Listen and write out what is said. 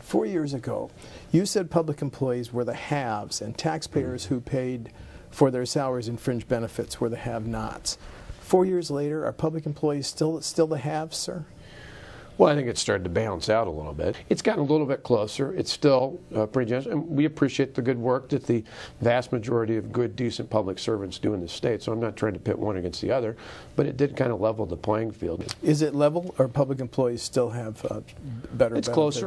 Four years ago, you said public employees were the haves and taxpayers who paid for their salaries and fringe benefits were the have-nots. Four years later, are public employees still still the haves, sir? Well, I think it's started to balance out a little bit. It's gotten a little bit closer. It's still uh, pretty generous, and we appreciate the good work that the vast majority of good, decent public servants do in the state. So I'm not trying to pit one against the other, but it did kind of level the playing field. Is it level, or public employees still have uh, better It's benefits? closer.